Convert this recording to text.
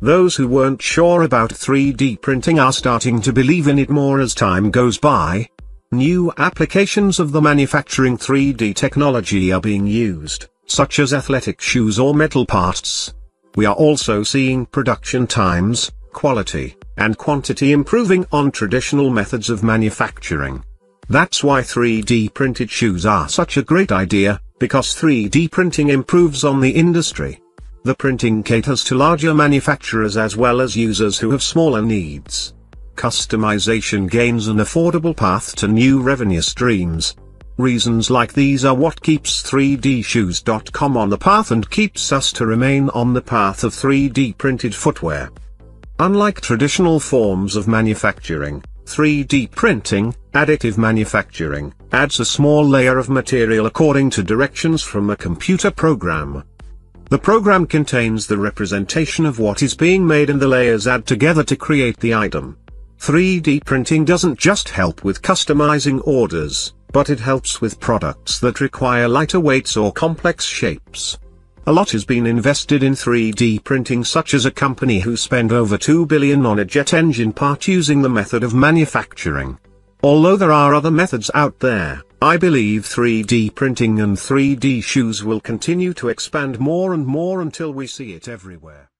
Those who weren't sure about 3D printing are starting to believe in it more as time goes by. New applications of the manufacturing 3D technology are being used, such as athletic shoes or metal parts. We are also seeing production times, quality, and quantity improving on traditional methods of manufacturing. That's why 3D printed shoes are such a great idea, because 3D printing improves on the industry. The printing caters to larger manufacturers as well as users who have smaller needs. Customization gains an affordable path to new revenue streams. Reasons like these are what keeps 3dshoes.com on the path and keeps us to remain on the path of 3D printed footwear. Unlike traditional forms of manufacturing, 3D printing, additive manufacturing, adds a small layer of material according to directions from a computer program. The program contains the representation of what is being made and the layers add together to create the item. 3D printing doesn't just help with customizing orders, but it helps with products that require lighter weights or complex shapes. A lot has been invested in 3D printing such as a company who spent over 2 billion on a jet engine part using the method of manufacturing. Although there are other methods out there, I believe 3D printing and 3D shoes will continue to expand more and more until we see it everywhere.